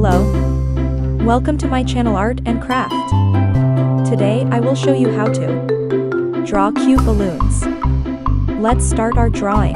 Hello. Welcome to my channel Art and Craft. Today I will show you how to draw cute balloons. Let's start our drawing.